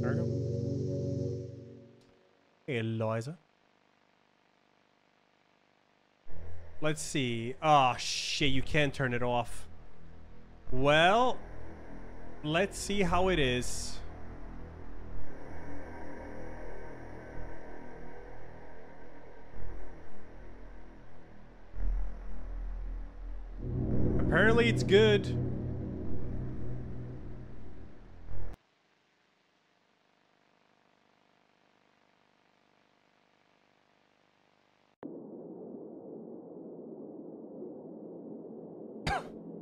There we go. Eliza. Let's see. Ah, shit, you can't turn it off. Well, let's see how it is. Apparently it's good.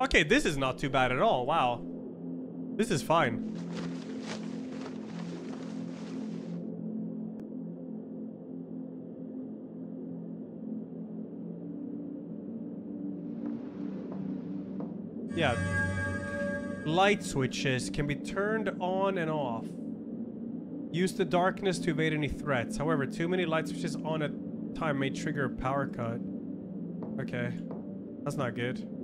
Okay, this is not too bad at all. Wow. This is fine. Yeah. Light switches can be turned on and off. Use the darkness to evade any threats. However, too many light switches on at time may trigger a power cut. Okay. That's not good.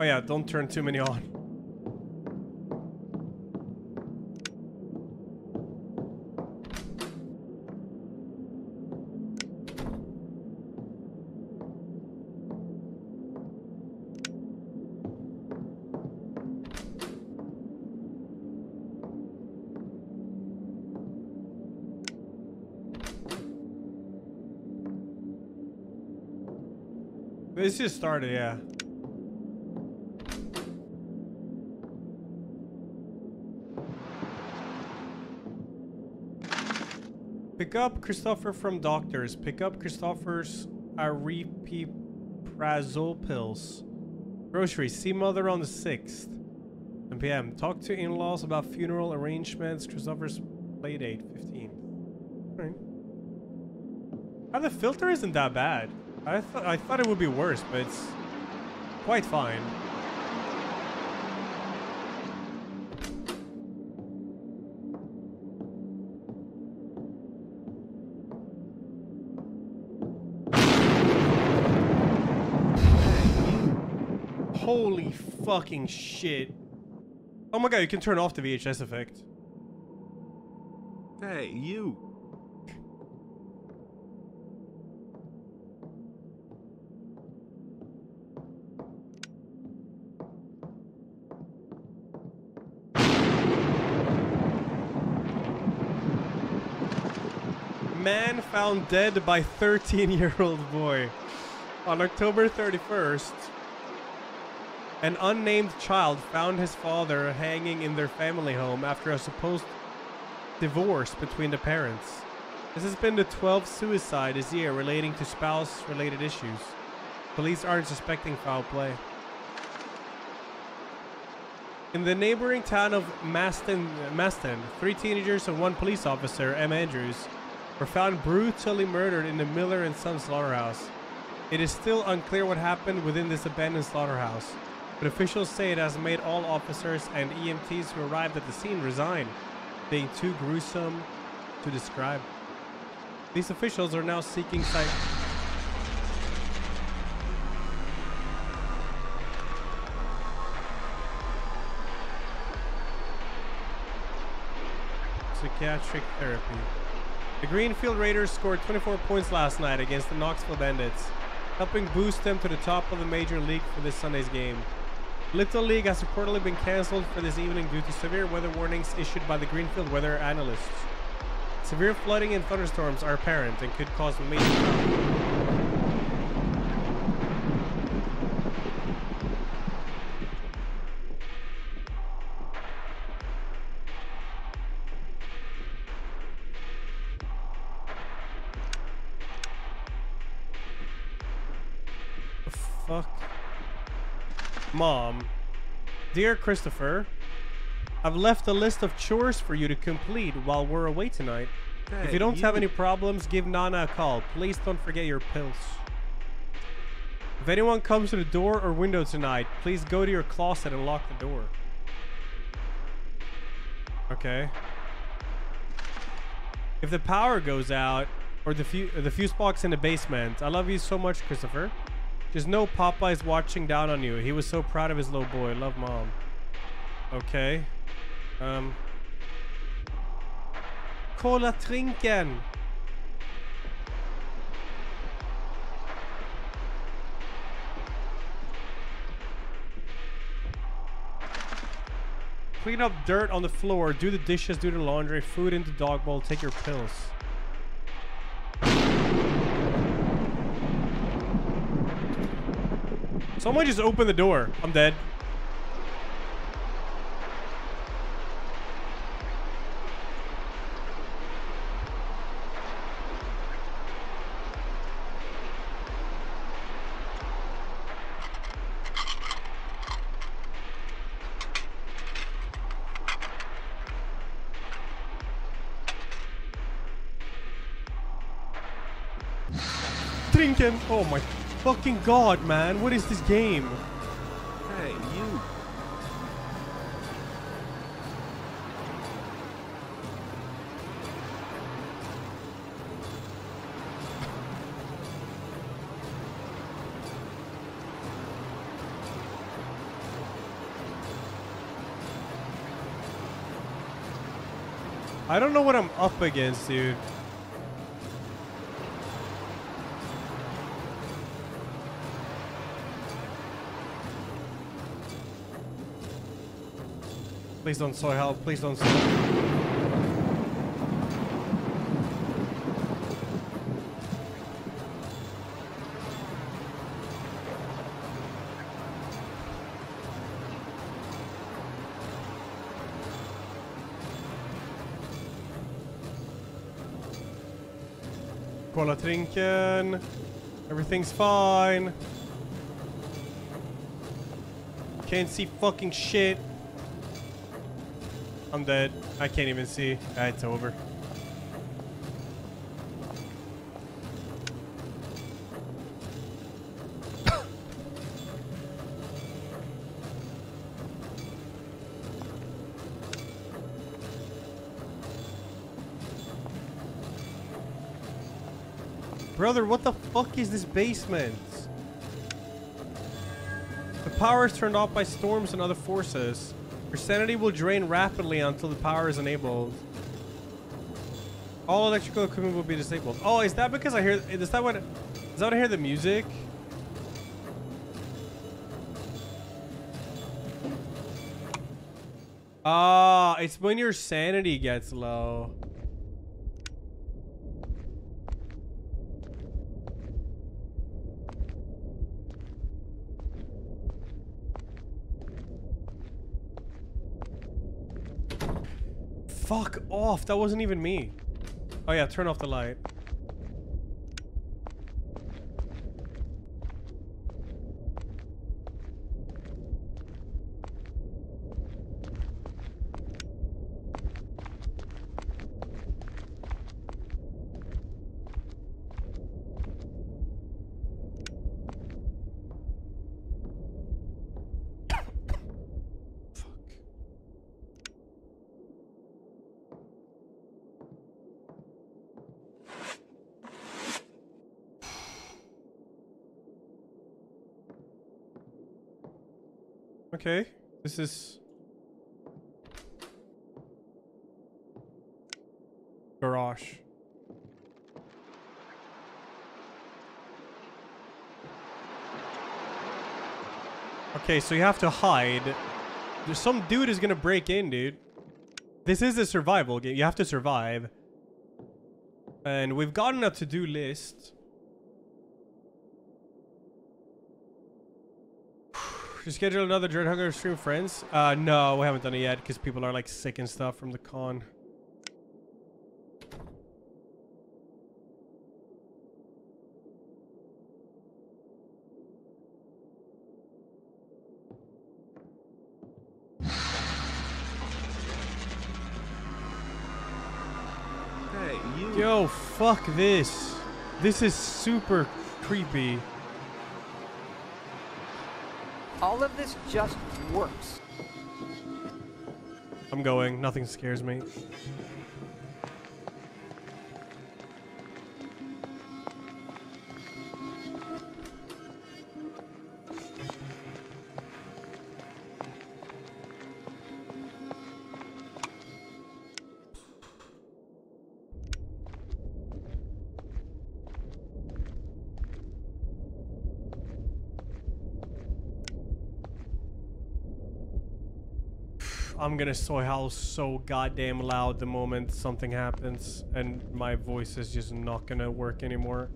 Oh yeah, don't turn too many on. This just started, yeah. Pick up Christopher from doctors. Pick up Christopher's aripiprazole pills. Groceries. See mother on the 6th. 10 p.m. Talk to in-laws about funeral arrangements. Christopher's play date. 15th. Alright. Ah, the filter isn't that bad. I, th I thought it would be worse, but it's quite fine. Fucking shit. Oh my god, you can turn off the VHS effect. Hey, you. Man found dead by 13-year-old boy. On October 31st, an unnamed child found his father hanging in their family home after a supposed divorce between the parents. This has been the 12th suicide this year relating to spouse-related issues. Police aren't suspecting foul play. In the neighboring town of Maston, Maston, three teenagers and one police officer, M. Andrews, were found brutally murdered in the Miller and Son slaughterhouse. It is still unclear what happened within this abandoned slaughterhouse, but officials say it has made all officers and EMTs who arrived at the scene resign, being too gruesome to describe. These officials are now seeking site. Psychiatric therapy. The Greenfield Raiders scored 24 points last night against the Knoxville Bandits, helping boost them to the top of the major league for this Sunday's game. Little League has reportedly been cancelled for this evening due to severe weather warnings issued by the Greenfield weather analysts. Severe flooding and thunderstorms are apparent and could cause major fuck? Mom. Dear Christopher, I've left a list of chores for you to complete while we're away tonight. if you don't have any problems, give Nana a call. Please don't forget your pills. If anyone comes to the door or window tonight, please go to your closet and lock the door. Okay. If the power goes out, or the, fu the fuse box in the basement. I love you so much, Christopher. Just know Popeye's watching down on you. He was so proud of his little boy. Love, Mom. Okay. Um. Cola trinken. Clean up dirt on the floor, do the dishes, do the laundry, food in the dog bowl, take your pills. Someone just opened the door. I'm dead. Trinken! Oh my fucking god, man. What is this game? Hey, you. I don't know what I'm up against, dude. Please don't soy help. Please don't soy. Kolla trinken. Everything's fine. Can't see fucking shit. I'm dead. I can't even see. Ah, it's over. Brother, what the fuck is this basement? The power is turned off by storms and other forces. Your sanity will drain rapidly until the power is enabled. All electrical equipment will be disabled. Oh, is that because I hear? Is that what? Is that what I hear the music? Ah, it's when your sanity gets low. Fuck off. That wasn't even me. Oh yeah, turn off the light. Okay, this is garage. Okay, so you have to hide. There's some dude is gonna break in, dude. This is a survival game. You have to survive. And we've gotten a to-do list. Schedule another Dread Hunger stream, friends? Uh, no, we haven't done it yet because people are like sick and stuff from the con. Hey, you. Yo, fuck this. This is super creepy. All of this just works. I'm going. Nothing scares me. I'm gonna soy howl so goddamn loud the moment something happens and my voice is just not gonna work anymore.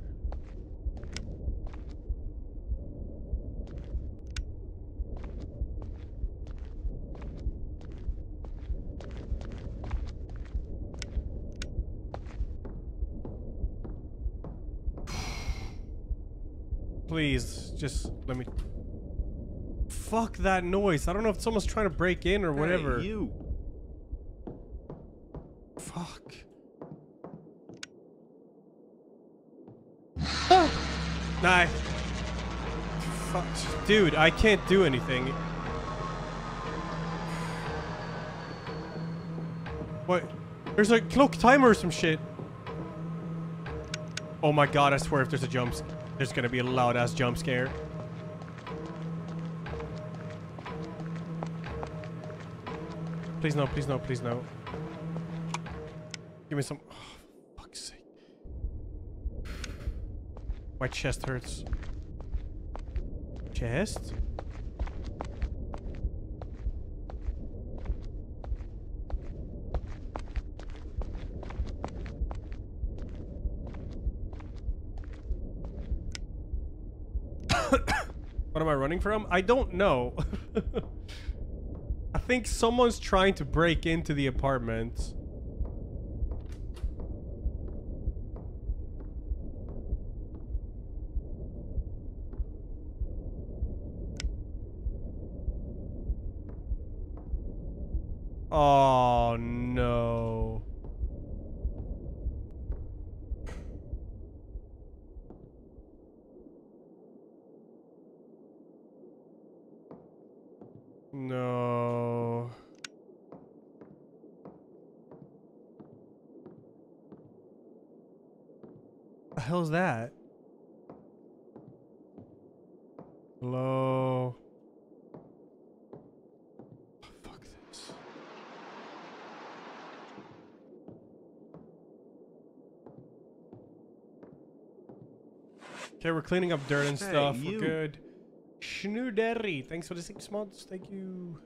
Please, just let me fuck that noise? I don't know if someone's trying to break in or whatever. Hey, you. Fuck. Ah. nah. Fuck. Dude, I can't do anything. What? There's a clock timer or some shit. Oh my god, I swear if there's a jump, there's gonna be a loud ass jump scare. Please no, please no, please no. Give me some. Oh, fuck's sake. My chest hurts. Chest? what am I running from? I don't know. think someone's trying to break into the apartment. Oh no. No. The hell's that? Hello. fuck this. Okay, we're cleaning up dirt and stuff. you. We're good. Schnuderi, thanks for the six months. Thank you.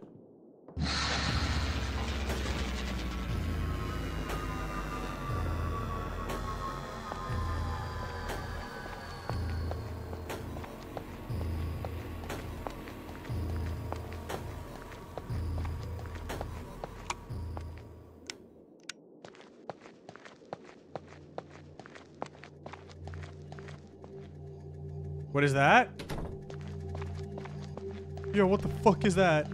Is that? Yo, what the fuck is that?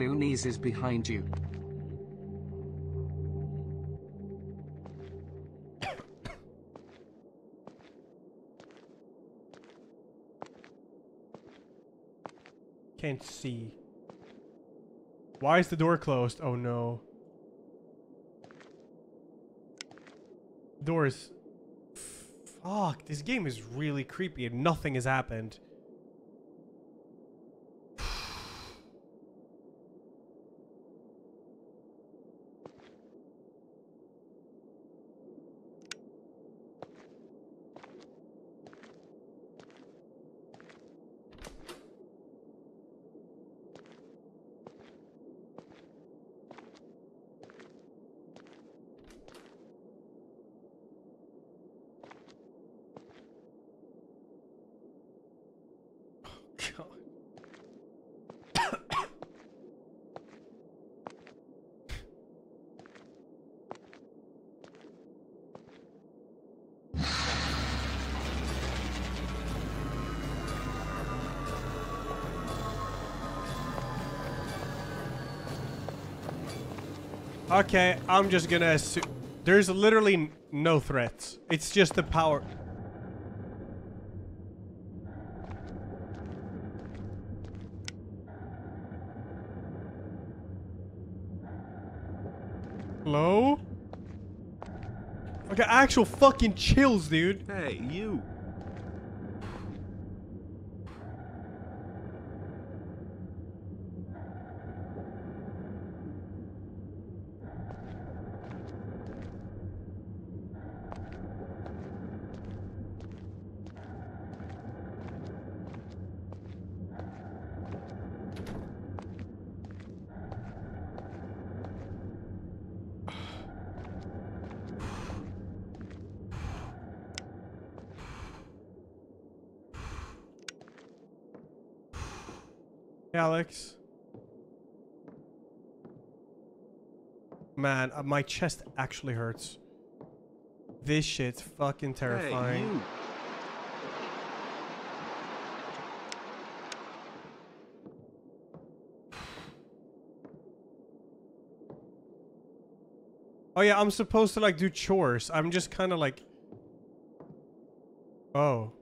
Dinero. Blue knees is behind you. Can't see. Why is the door closed? Oh no. Door is... Fuck, this game is really creepy and nothing has happened. Okay, I'm just gonna assume. There's literally no threats. It's just the power. Hello? I got actual fucking chills, dude. Hey, you. Alex. Man, uh, my chest actually hurts. This shit's fucking terrifying. Hey. Oh yeah, I'm supposed to like do chores. I'm just kind of like Oh.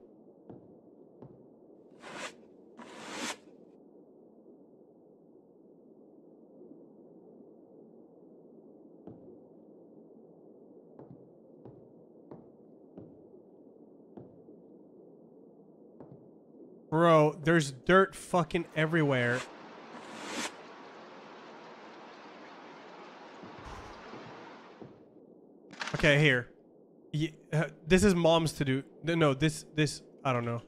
Bro, there's dirt fucking everywhere. Okay, here. Ye- uh, this is mom's to do. No, this, this, I don't know.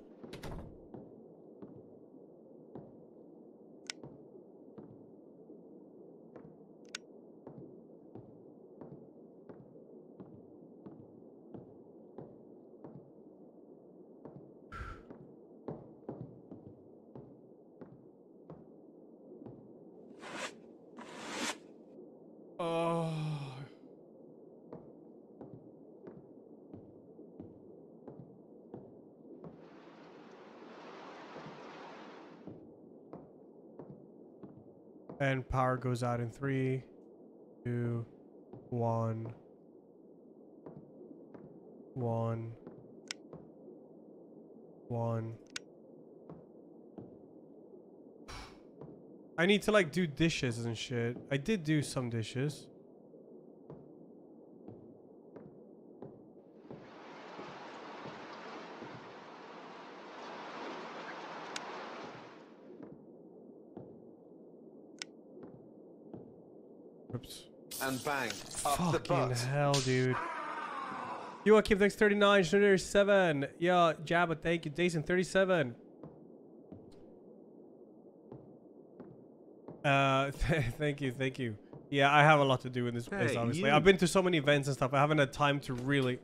And power goes out in three, two, one, one, one. I need to like do dishes and shit. I did do some dishes. Oops. And bang. Up the Fucking butt. hell, dude. Joachim, thanks 39. Schneider 7. Yeah, Jabba, thank you. Jason, 37. Uh, th- thank you, thank you. Yeah, I have a lot to do in this place, Hey, obviously. you. I've been to so many events and stuff. I haven't had time to really.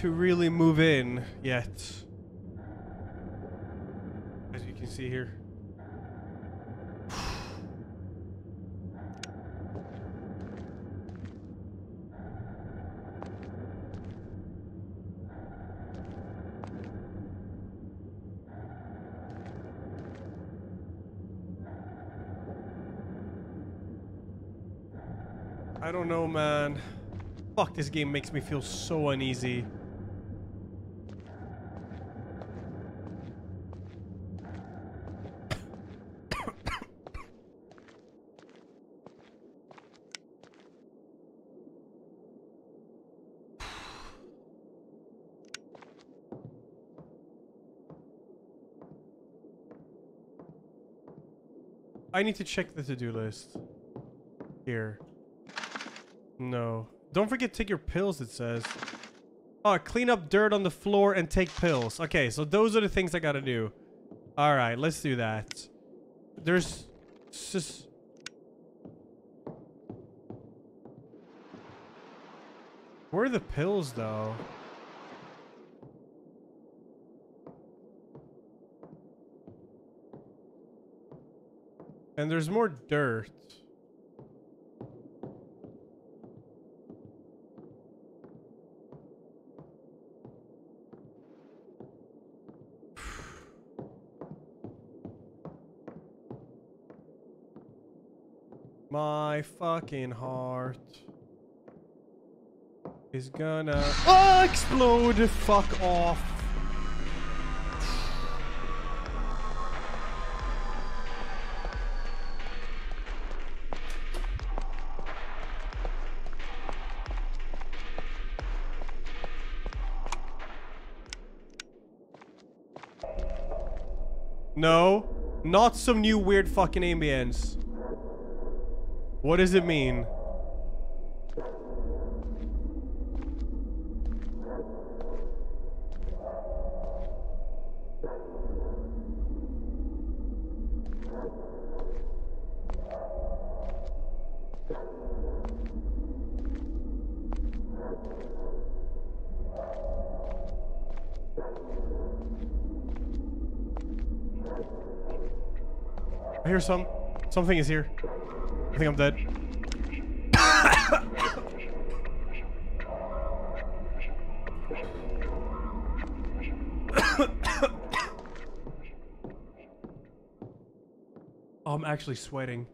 To really move in yet. As you can see here. I don't know, man. Fuck, this game makes me feel so uneasy. I need to check the to-do list. Here. No. Don't forget take your pills, it says. Oh, clean up dirt on the floor and take pills. Okay, so those are the things I gotta do. Alright, let's do that. There's just... Where are the pills, though? And there's more dirt. My fucking heart is gonna explode. Fuck off. No, not some new weird fucking ambience. What does it mean? I hear some. Something is here. I think I'm dead. oh, I'm actually sweating.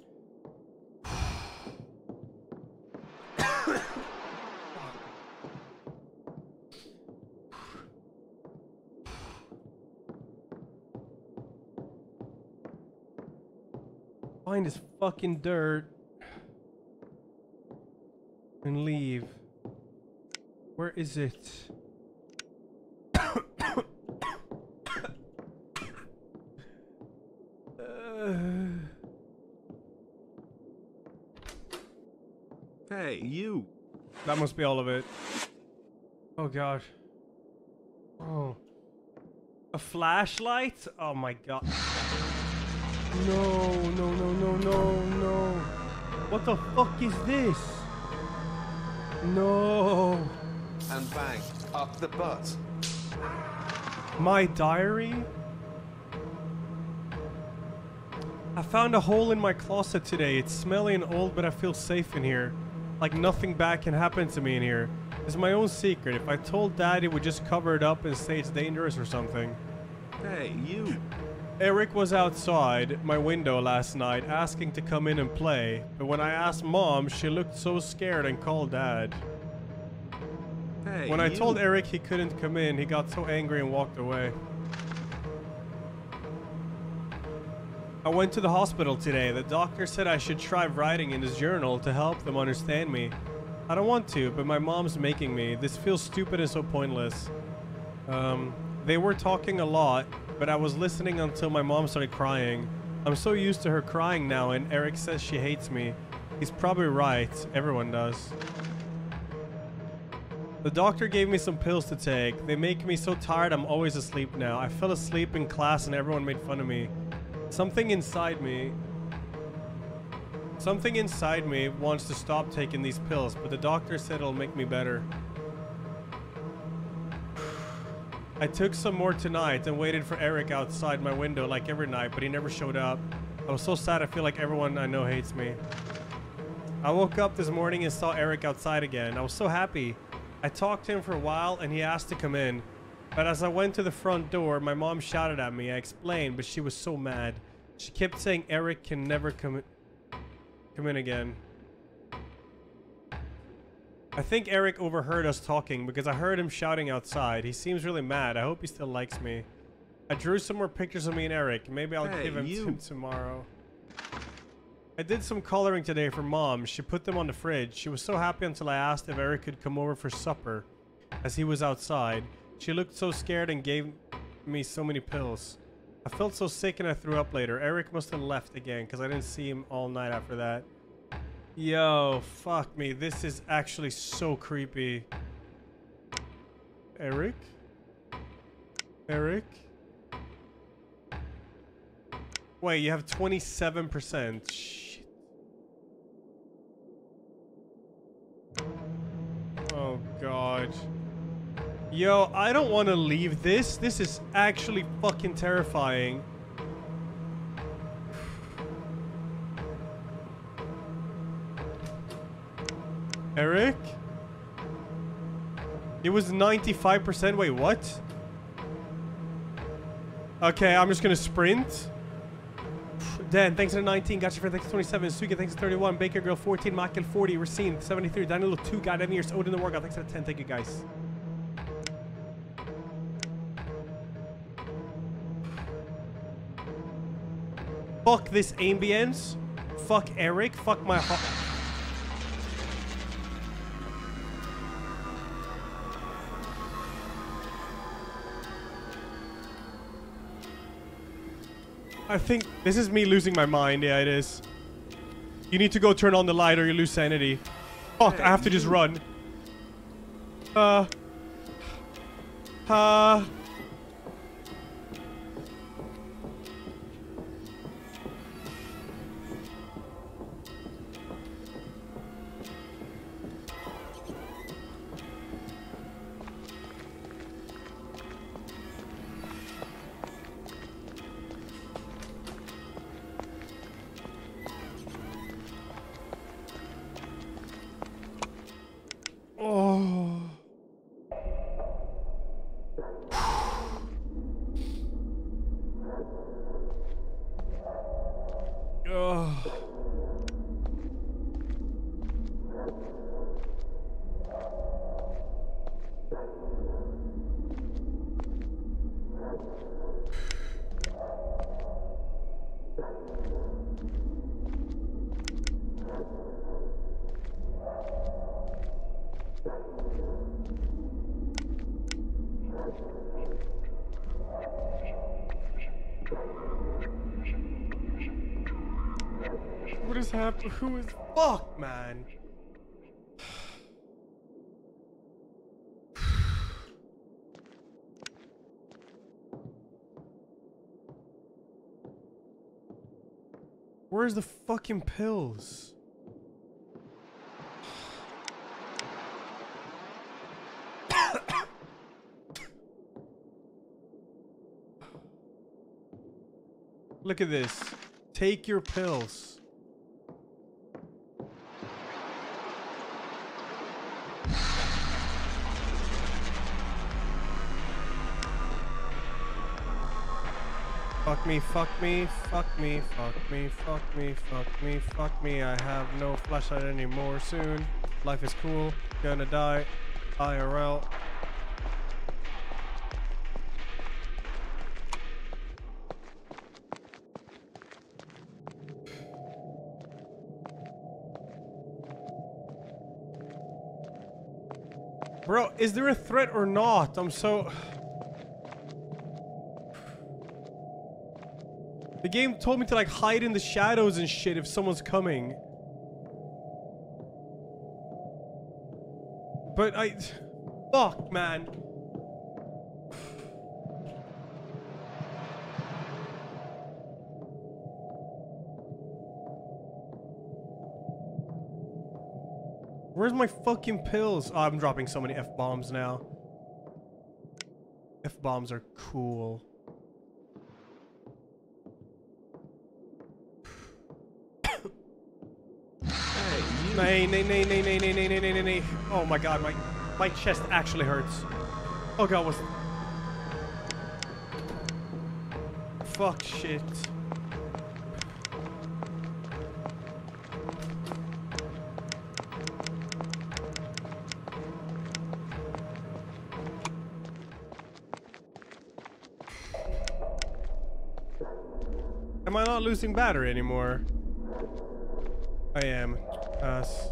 Fucking dirt and leave. Where is it? Uh, Hey, you. that must be all of it. Oh god. Oh. A flashlight? Oh my god. No, no, no, no, no, no. What the fuck is this? No. And bang. Up the butt. My diary? I found a hole in my closet today. It's smelly and old, but I feel safe in here. Like nothing bad can happen to me in here. It's my own secret. If I told Dad, he would just cover it up and say it's dangerous or something. Hey, you. Eric was outside my window last night asking to come in and play, but when I asked Mom, she looked so scared and called Dad. Hey, When I you. told Eric he couldn't come in, he got so angry and walked away. I went to the hospital today. The doctor said I should try writing in his journal to help them understand me. I don't want to, but my mom's making me. This feels stupid and so pointless. Um, they were talking a lot, but I was listening until my mom started crying. I'm so used to her crying now, and Eric says she hates me. He's probably right. Everyone does. The doctor gave me some pills to take. They make me so tired I'm always asleep now. I fell asleep in class and everyone made fun of me. Something inside me... Something inside me wants to stop taking these pills, but the doctor said it'll make me better. I took some more tonight and waited for Eric outside my window like every night, but he never showed up. I was so sad I feel like everyone I know hates me. I woke up this morning and saw Eric outside again. I was so happy. I talked to him for a while and he asked to come in. But as I went to the front door, my mom shouted at me. I explained, but she was so mad. She kept saying Eric can never come come in again. I think Eric overheard us talking because I heard him shouting outside. He seems really mad. I hope he still likes me. I drew some more pictures of me and Eric. Maybe I'll Hey, give him you. to him tomorrow. I did some coloring today for mom. She put them on the fridge. She was so happy until I asked if Eric could come over for supper, as he was outside. She looked so scared and gave me so many pills. I felt so sick and I threw up later. Eric must have left again because I didn't see him all night after that. Yo, fuck me. This is actually so creepy. Eric? Eric? Wait, you have 27%. Shit. Oh, God. Yo, I don't want to leave this. This is actually fucking terrifying. Eric? It was 95%. Wait, what? Okay, I'm just gonna sprint. Dan, thanks to 19. Gotcha for thanks to 27. Suga, thanks to 31. Baker Girl, 14. Michael, 40. Racine, 73. Daniel, 2. Goddamn years. Odin the Workout, thanks to 10. Thank you, guys. Fuck this ambience. Fuck Eric. Fuck my heart. I think this is me losing my mind. Yeah, it is. You need to go turn on the light or you lose sanity. Fuck, I have to just run. Uh. Uh. Who is fuck, man? Where's the fucking pills? Look at this. Take your pills. Fuck me, fuck me, fuck me, fuck me, fuck me, fuck me, fuck me. I have no flashlight anymore soon. Life is cool. Gonna die. IRL. Bro, is there a threat or not? I'm so... The game told me to like hide in the shadows and shit if someone's coming. But I... Fuck, man. Where's my fucking pills? Oh, I'm dropping so many F-bombs now. F-bombs are cool. Hey, you. Nay, nay, nay, nay, nay, nay, nay, nay, nay, nay. Oh my god, my my chest actually hurts. Oh god, what's... Fuck shit. Am I not losing battery anymore? I am. Us.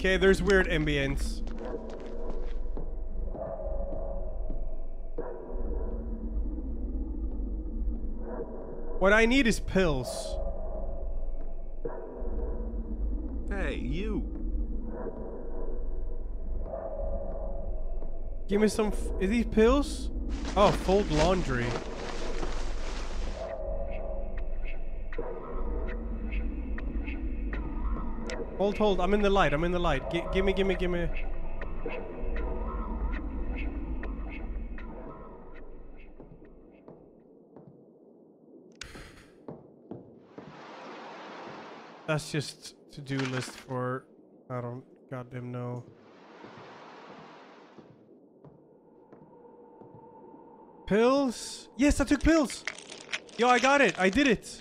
Okay, there's weird ambience. What I need is pills. Hey, you. Give me some. F is these pills? Oh, fold laundry. Hold, hold. I'm in the light. I'm in the light. G gimme, gimme, gimme. That's just to-do list for I don't goddamn know. Pills? Yes, I took pills. Yo, I got it. I did it.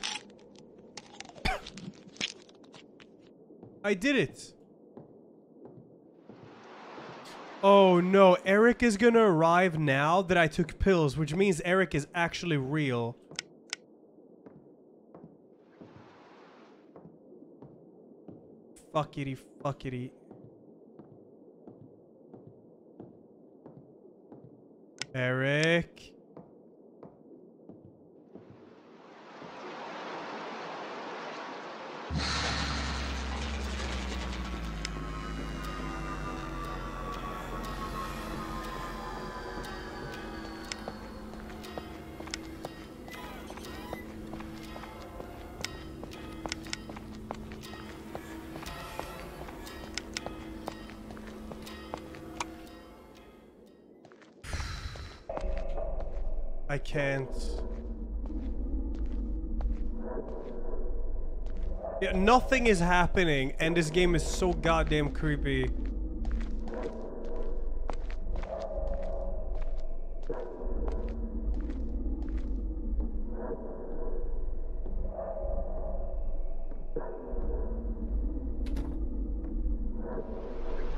I did it. Oh no, Eric is gonna arrive now that I took pills, which means Eric is actually real. Fuckity fuckity. Eric. Nothing is happening, and this game is so goddamn creepy.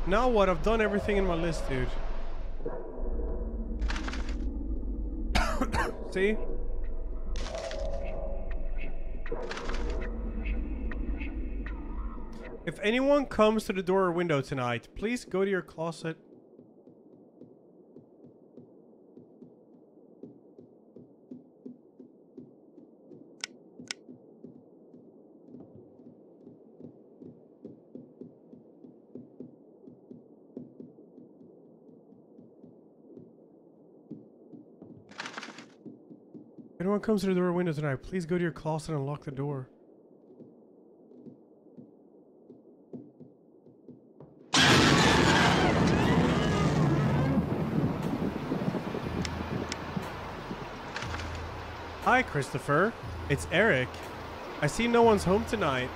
Now what? I've done everything in my list, dude. See? Anyone comes to the door or window tonight, please go to your closet. If anyone comes to the door or window tonight, please go to your closet and lock the door. Hi, Christopher. It's Eric. I see no one's home tonight.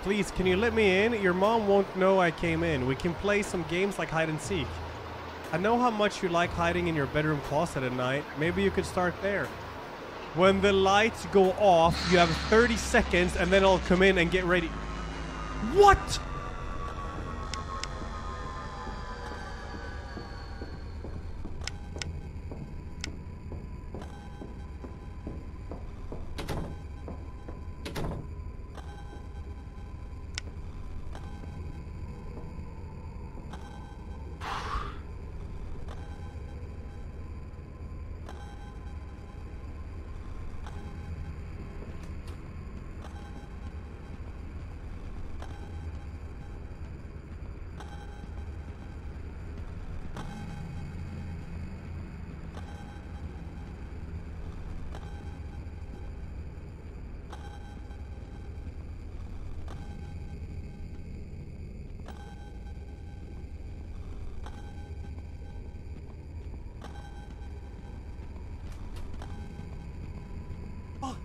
Please, can you let me in? Your mom won't know I came in. We can play some games like hide and seek. I know how much you like hiding in your bedroom closet at night. Maybe you could start there. When the lights go off, you have 30 seconds and then I'll come in and get ready. What? Fuck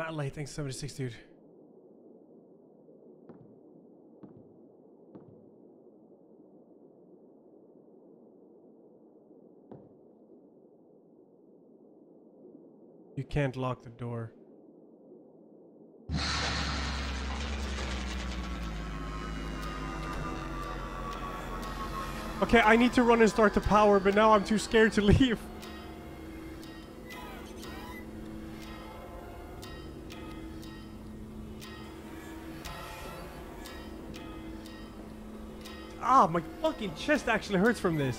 Matt Lay, thanks 76, dude. You can't lock the door. Okay, I need to run and start the power, but now I'm too scared to leave. Fucking chest actually hurts from this.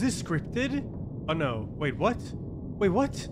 Was this scripted? Oh no. Wait, what? Wait, what?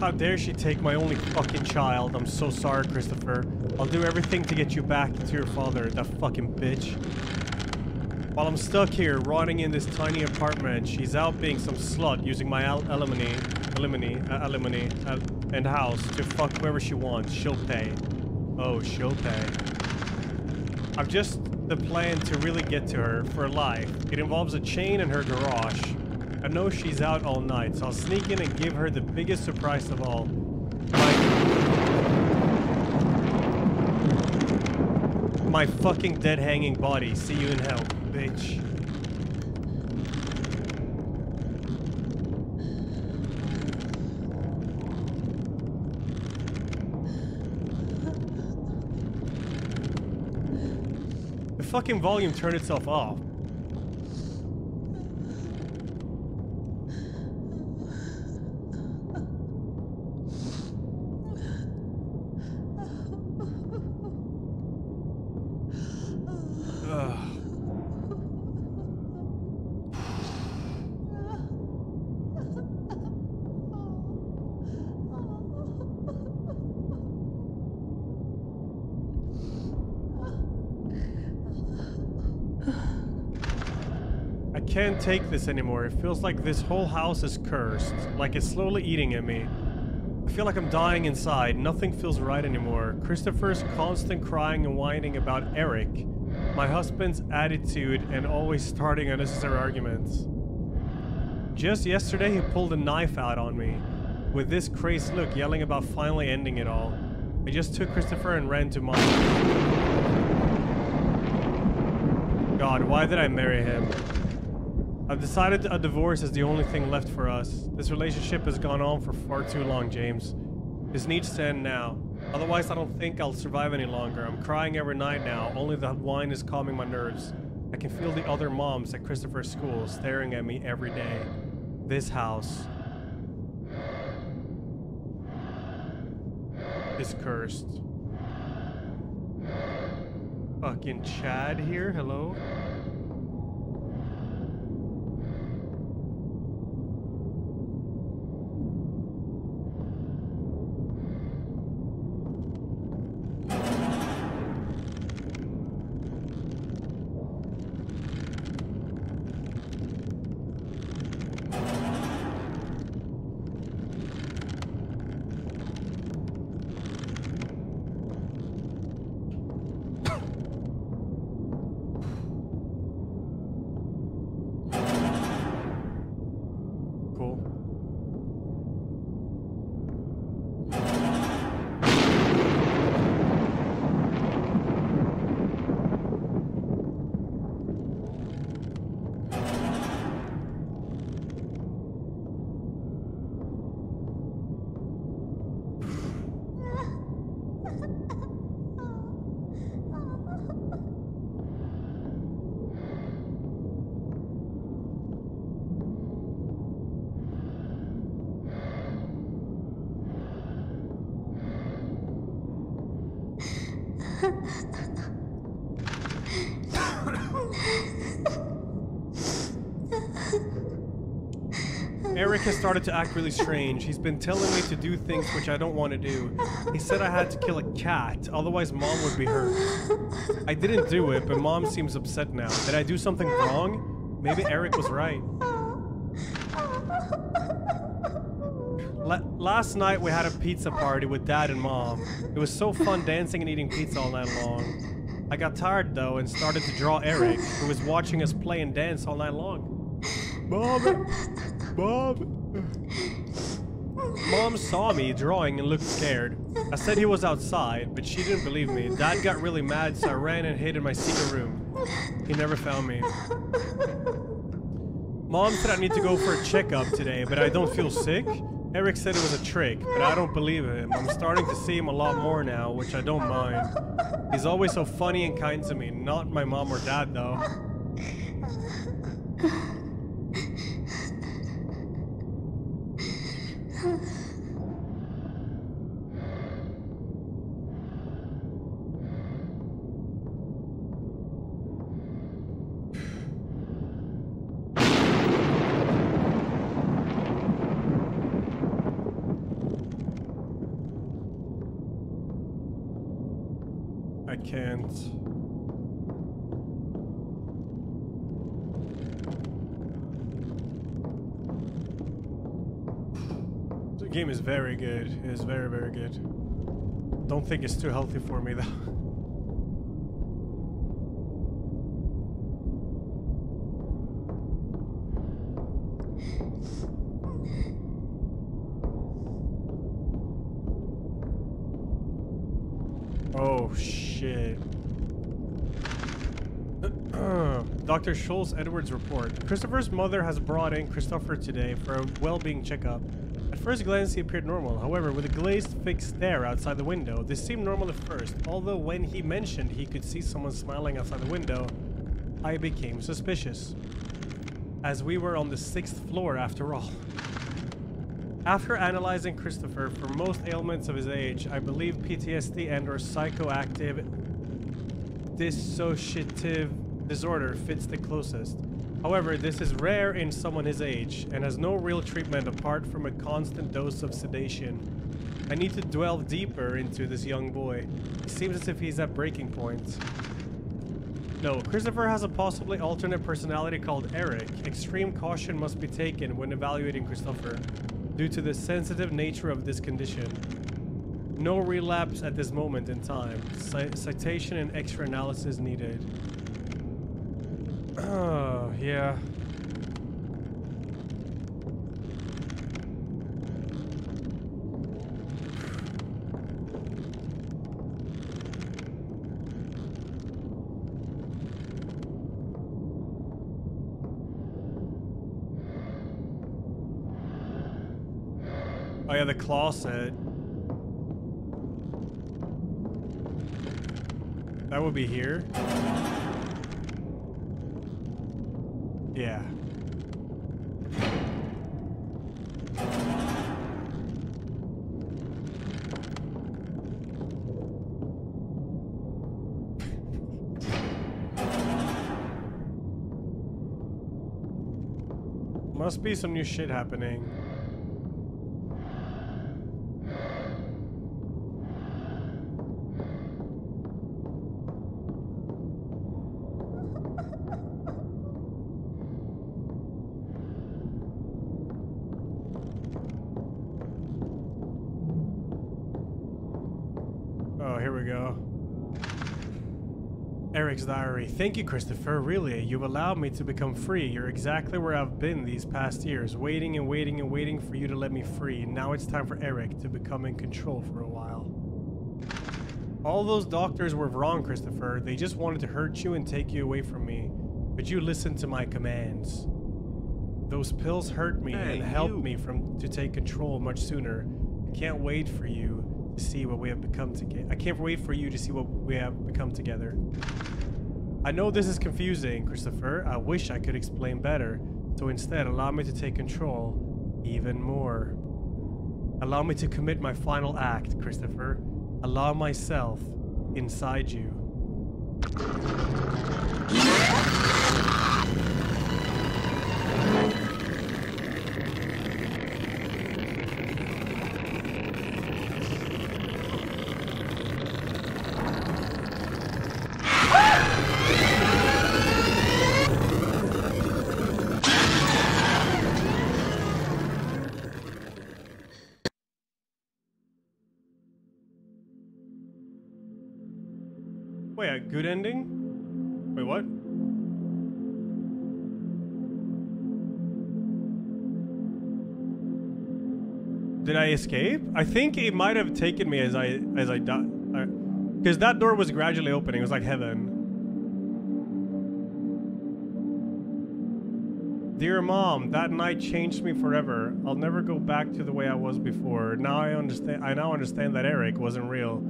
How dare she take my only fucking child? I'm so sorry, Christopher. I'll do everything to get you back to your father, that fucking bitch. While I'm stuck here, rotting in this tiny apartment, she's out being some slut using my al- alimony, alimony, uh, alimony, uh, and house to fuck whoever she wants. She'll pay. Oh, she'll pay. I've just the plan to really get to her for life. It involves a chain in her garage. I know she's out all night, so I'll sneak in and give her the biggest surprise of all. My, my fucking dead hanging body. See you in hell, bitch. The fucking volume turned itself off. Ugh. I take this anymore. It feels like this whole house is cursed, like it's slowly eating at me. I feel like I'm dying inside. Nothing feels right anymore. Christopher's constant crying and whining about Eric, my husband's attitude, and always starting unnecessary arguments. Just yesterday, he pulled a knife out on me, with this crazed look, yelling about finally ending it all. I just took Christopher and ran to mom. God, why did I marry him? I've decided a divorce is the only thing left for us. This relationship has gone on for far too long, James. This needs to end now. Otherwise, I don't think I'll survive any longer. I'm crying every night now. Only the wine is calming my nerves. I can feel the other moms at Christopher's school staring at me every day. This house is cursed. Fucking Chad here, hello? Eric has started to act really strange. He's been telling me to do things which I don't want to do. He said I had to kill a cat, otherwise mom would be hurt. I didn't do it, but mom seems upset now. Did I do something wrong? Maybe Eric was right. La- last night we had a pizza party with dad and mom. It was so fun dancing and eating pizza all night long. I got tired though and started to draw Eric, who was watching us play and dance all night long. Mom, mom. Mom saw me drawing and looked scared. I said he was outside, but she didn't believe me. Dad got really mad, so I ran and hid in my secret room. He never found me. Mom said I need to go for a checkup today, but I don't feel sick. Eric said it was a trick, but I don't believe him. I'm starting to see him a lot more now, which I don't mind. He's always so funny and kind to me, not my mom or dad though. I can't. The game is very good. It is very, very good. Don't think it's too healthy for me though. Oh shit. Dr. Schultz Edwards report. Christopher's mother has brought in Christopher today for a well-being checkup. At first glance, he appeared normal. However, with a glazed fixed stare outside the window, this seemed normal at first. Although when he mentioned he could see someone smiling outside the window, I became suspicious. As we were on the sixth floor after all. After analyzing Christopher for most ailments of his age, I believe PTSD and or psychoactive dissociative disorder fits the closest. However, this is rare in someone his age and has no real treatment apart from a constant dose of sedation. I need to delve deeper into this young boy. It seems as if he's at breaking point. No, Christopher has a possibly alternate personality called Eric. Extreme caution must be taken when evaluating Christopher due to the sensitive nature of this condition. No relapse at this moment in time. Ci- citation and extra analysis needed. Yeah. Oh yeah, the closet. That would be here. Be some new shit happening. Oh, here we go. Eric's diary. Thank you, Christopher. Really, you've allowed me to become free. You're exactly where I've been these past years, waiting and waiting and waiting for you to let me free. And now it's time for Eric to become in control for a while. All those doctors were wrong, Christopher. They just wanted to hurt you and take you away from me. But you listened to my commands. Those pills hurt me Hey, and helped you. me from to take control much sooner. I can't wait for you to see what we have become together. I can't wait for you to see what we have become together. I know this is confusing, Christopher. I wish I could explain better. So instead, allow me to take control even more. Allow me to commit my final act, Christopher. Allow myself inside you. Good ending? Wait, what? Did I escape? I think it might have taken me as I as I died. Because that door was gradually opening. It was like heaven. Dear mom, that night changed me forever. I'll never go back to the way I was before. Now I understand. I now understand that Eric wasn't real.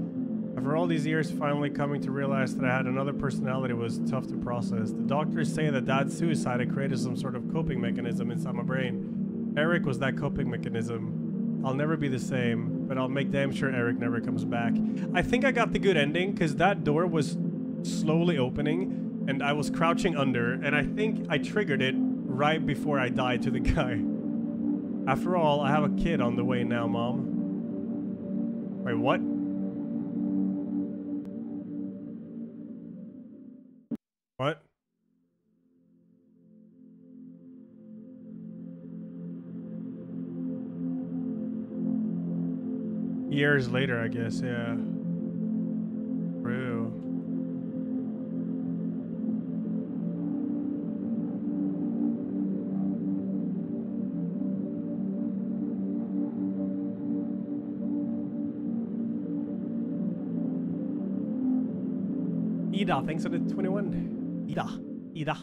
After all these years, finally coming to realize that I had another personality was tough to process. The doctors say that dad's suicide had created some sort of coping mechanism inside my brain. Eric was that coping mechanism. I'll never be the same, but I'll make damn sure Eric never comes back. I think I got the good ending because that door was slowly opening and I was crouching under and I think I triggered it right before I died to the guy. After all, I have a kid on the way now, Mom. Wait, what? What? Years later, I guess, yeah. True. Ida, thanks for the 21. Ida. Ida.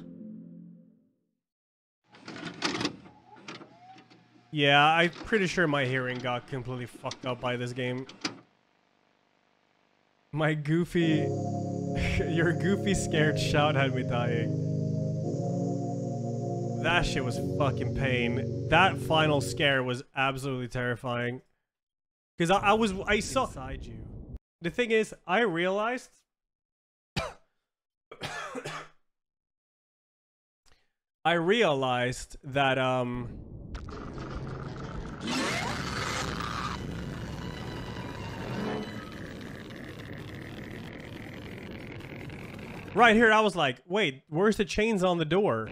Yeah, I'm pretty sure my hearing got completely fucked up by this game. My goofy... your goofy scared shout had me dying. That shit was fucking pain. That final scare was absolutely terrifying. Because I, I was... I saw... Inside you. The thing is, I realized... I realized that, um... Right here, I was like, wait, where's the chains on the door?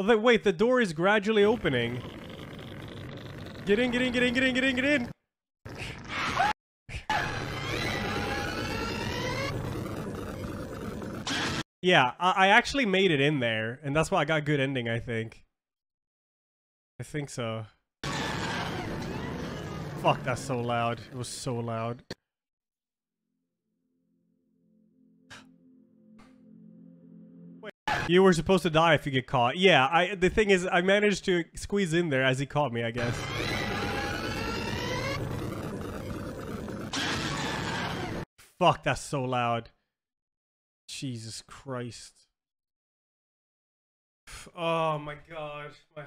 Oh, wait, the door is gradually opening. Get in, get in, get in, get in, get in, get in. Yeah, I, I actually made it in there, and that's why I got good ending, I think. I think so. Fuck, that's so loud. It was so loud. Wait, You were supposed to die if you get caught. Yeah, I. The thing is, I managed to squeeze in there as he caught me, I guess. Fuck, that's so loud. Jesus Christ. Oh my god, my